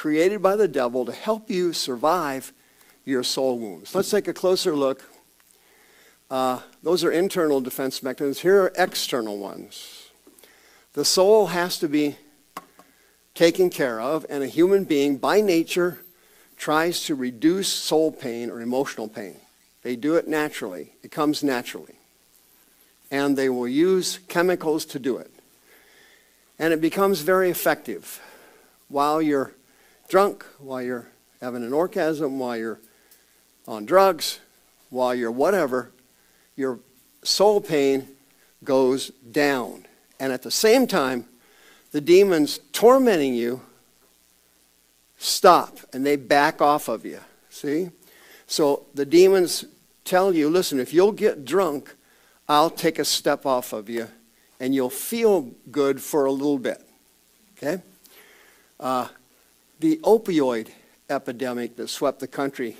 created by the devil to help you survive your soul wounds. Let's take a closer look. Uh, those are internal defense mechanisms. Here are external ones. The soul has to be taken care of, and a human being, by nature, tries to reduce soul pain or emotional pain. They do it naturally, it comes naturally. And they will use chemicals to do it. And it becomes very effective while you're drunk, while you're having an orgasm, while you're on drugs, while you're whatever, your soul pain goes down. And at the same time, the demons tormenting you stop and they back off of you. See? So the demons tell you listen, if you'll get drunk, I'll take a step off of you and you'll feel good for a little bit. Okay? Uh, the opioid epidemic that swept the country